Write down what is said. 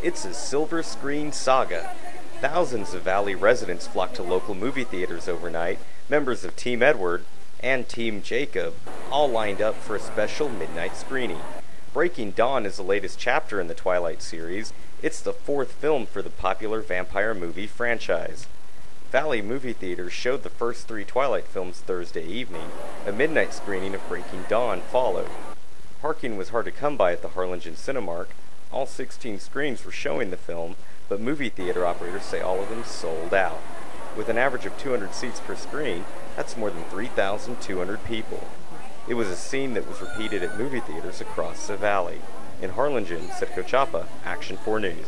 It's a silver screen saga. Thousands of Valley residents flocked to local movie theaters overnight. Members of Team Edward and Team Jacob all lined up for a special midnight screening. Breaking Dawn is the latest chapter in the Twilight series. It's the fourth film for the popular vampire movie franchise. Valley movie theaters showed the first three Twilight films Thursday evening. A midnight screening of Breaking Dawn followed. Parking was hard to come by at the Harlingen Cinemark. All 16 screens were showing the film, but movie theater operators say all of them sold out. With an average of 200 seats per screen, that's more than 3,200 people. It was a scene that was repeated at movie theaters across the valley. In Harlingen, Sergio Chapa, Action 4 News.